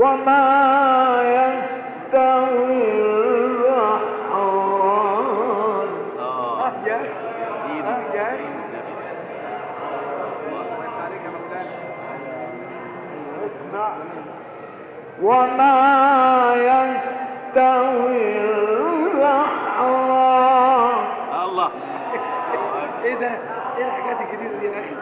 وما يستوي البحران الله إيه ده؟ إيه الحاجات الجديدة دي يا أخي؟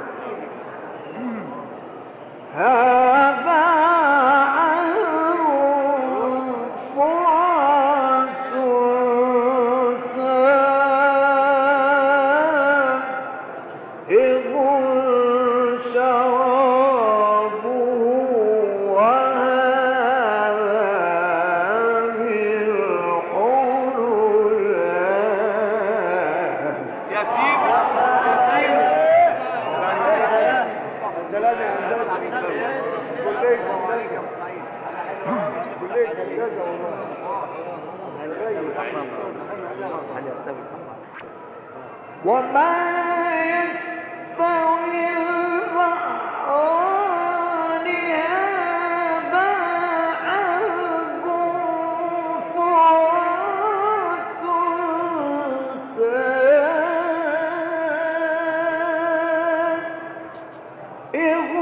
Eu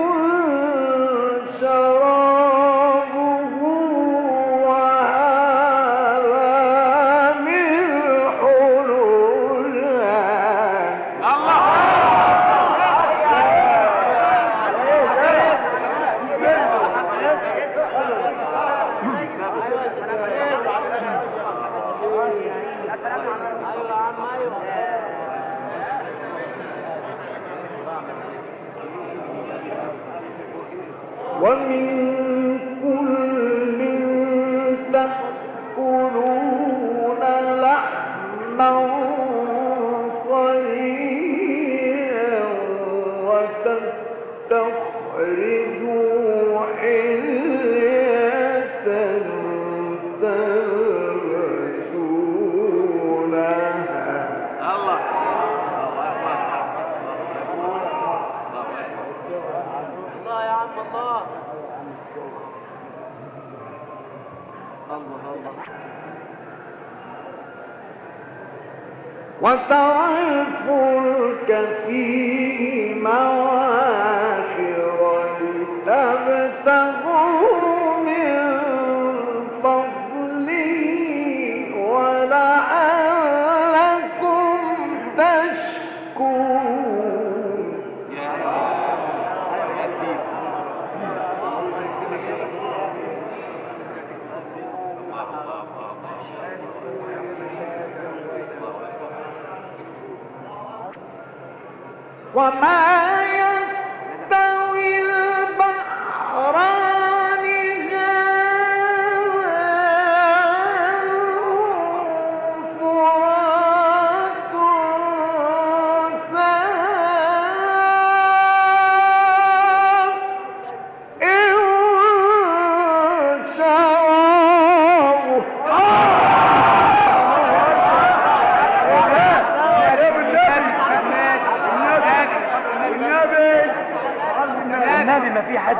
وما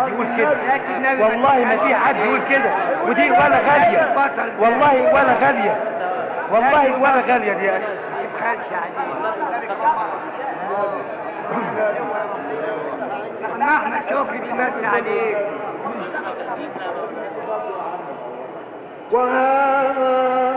يقول كده. والله ما في حد يقول كده. ودي ولا غالية. والله ولا غالية. والله ولا غالية دي يا أخي. إحنا احمد شوقي بيمسي عليك. وهذا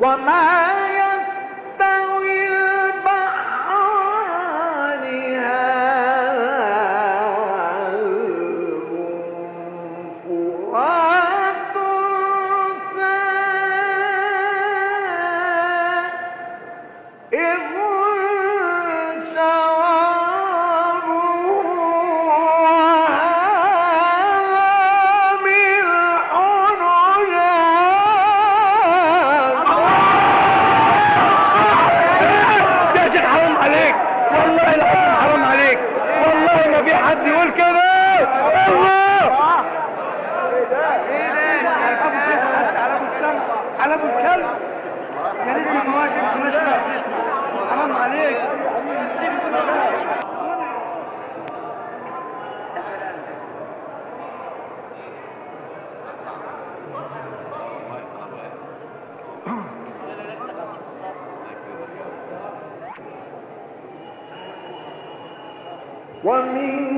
وما على أبو الكلب. يا ريت ما ماشي حرام عليك. ومن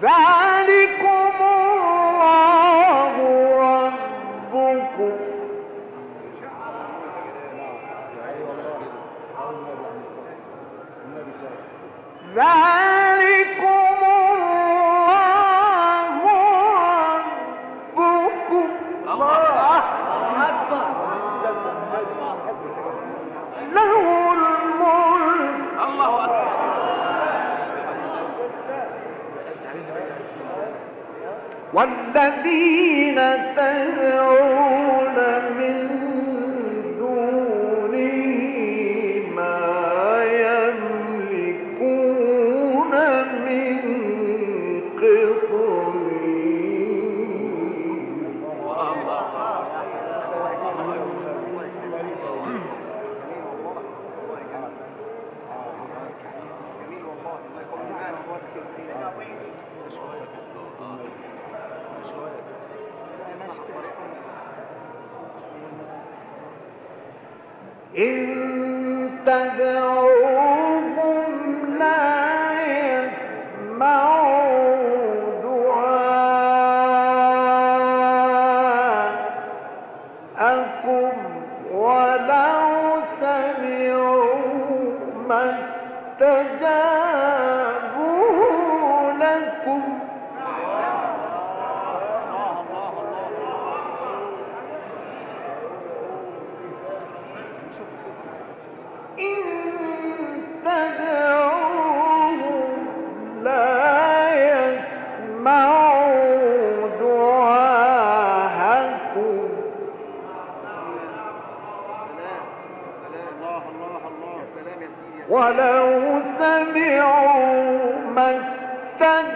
Right. استجابوا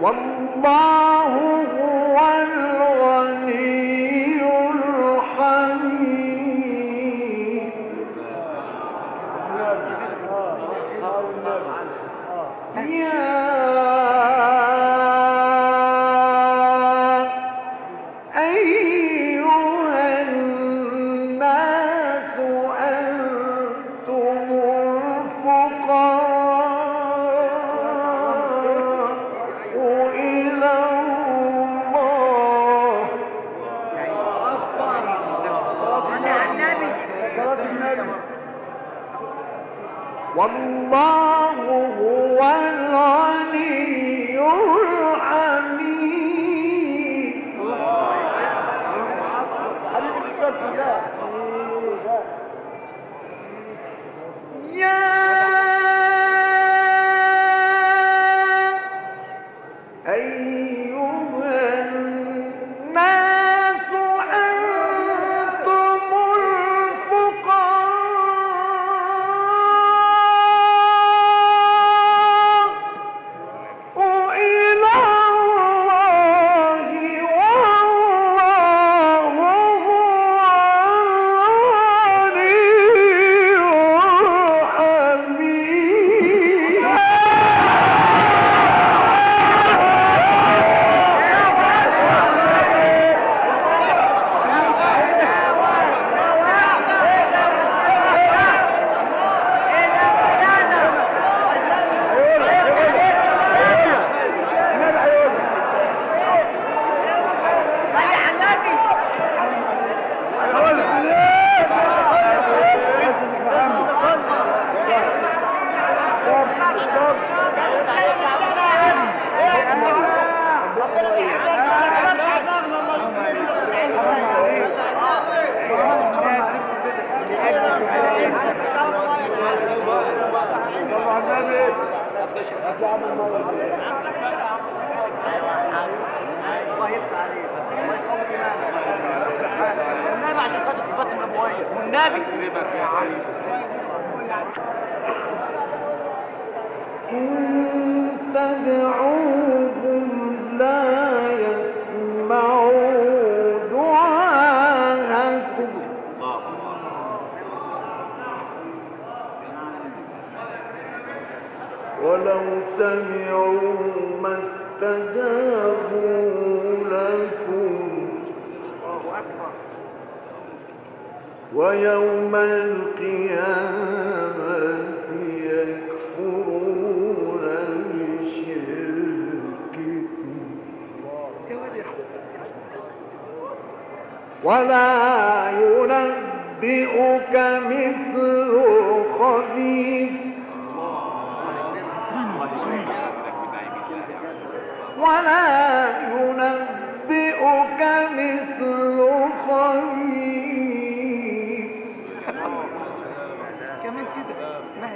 والله والنبي. إن تدعوهم لا يسمعوا دعاءكم. ولو سمعوا ما استجابوا لكم. ويوم القيامة يكفرون بشرككم ولا ينبئك مثل خبيث. ولا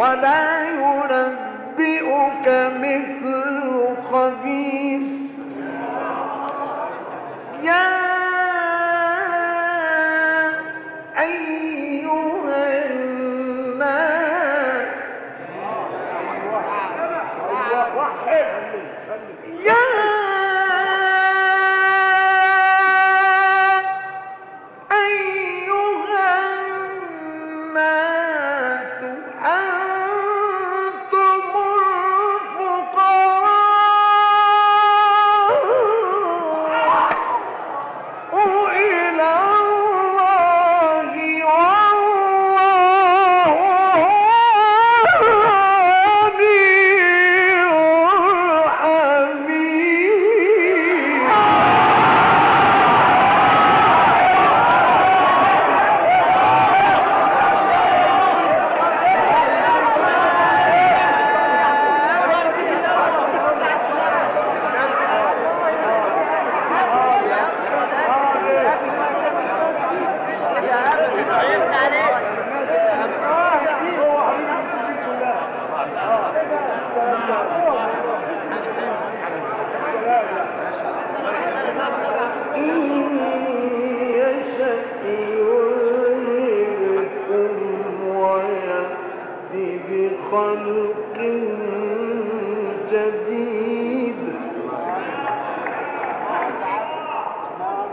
ولا ينبئك مثل خبيث يا أيها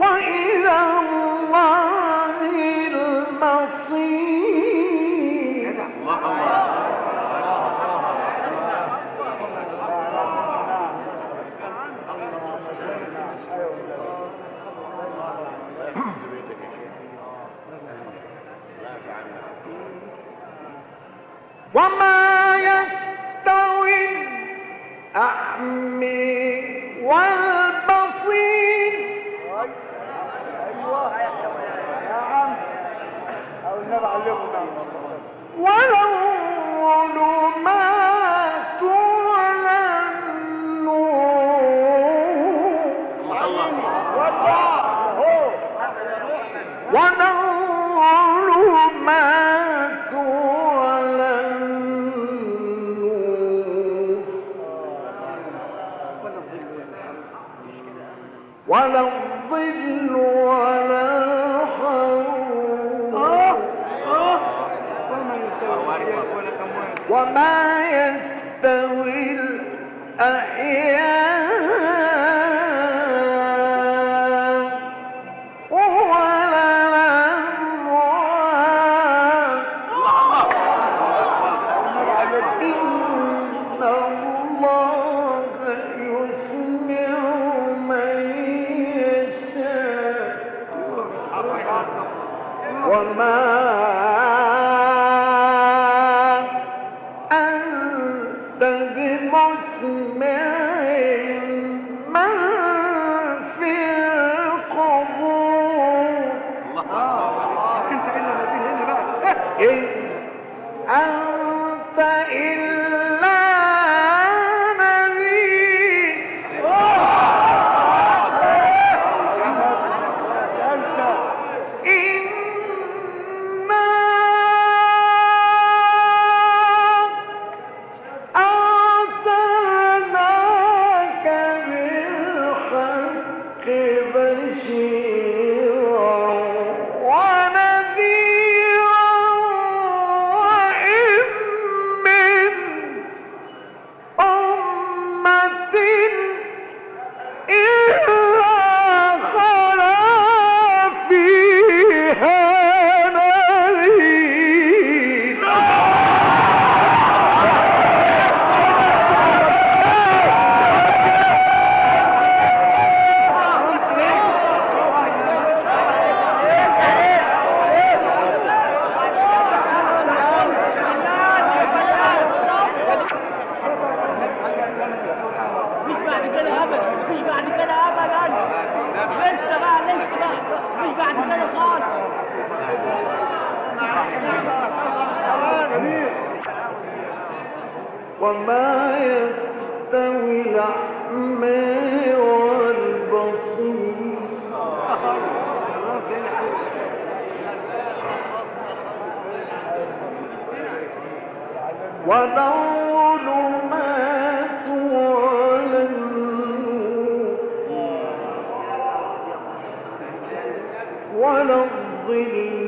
فإنما وما يستوي الأعمي ظل